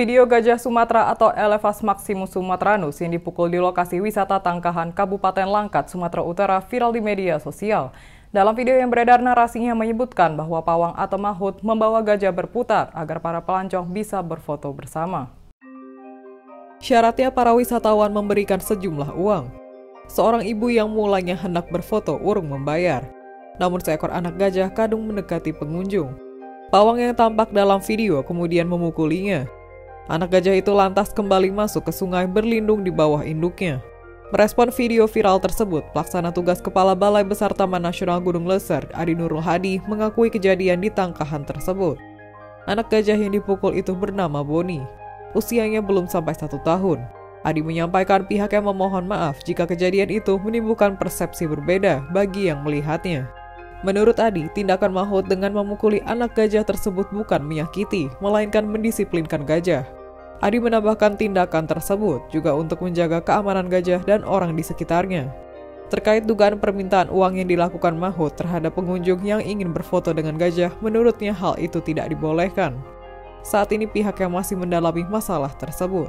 Video gajah Sumatera atau Elevas Maximus sumatranus yang dipukul di lokasi wisata Tangkahan, Kabupaten Langkat, Sumatera Utara viral di media sosial. Dalam video yang beredar narasinya menyebutkan bahwa pawang atau mahut membawa gajah berputar agar para pelancong bisa berfoto bersama. Syaratnya para wisatawan memberikan sejumlah uang. Seorang ibu yang mulanya hendak berfoto urung membayar. Namun seekor anak gajah kadung mendekati pengunjung. Pawang yang tampak dalam video kemudian memukulinya. Anak gajah itu lantas kembali masuk ke sungai berlindung di bawah induknya. Merespon video viral tersebut, pelaksana tugas Kepala Balai Besar Taman Nasional Gunung Leser, Adi Nurul Hadi, mengakui kejadian di tangkahan tersebut. Anak gajah yang dipukul itu bernama Boni. Usianya belum sampai satu tahun. Adi menyampaikan pihak yang memohon maaf jika kejadian itu menimbulkan persepsi berbeda bagi yang melihatnya. Menurut Adi, tindakan Mahut dengan memukuli anak gajah tersebut bukan menyakiti, melainkan mendisiplinkan gajah. Adi menambahkan tindakan tersebut juga untuk menjaga keamanan gajah dan orang di sekitarnya. Terkait dugaan permintaan uang yang dilakukan Mahut terhadap pengunjung yang ingin berfoto dengan gajah, menurutnya hal itu tidak dibolehkan. Saat ini pihak yang masih mendalami masalah tersebut.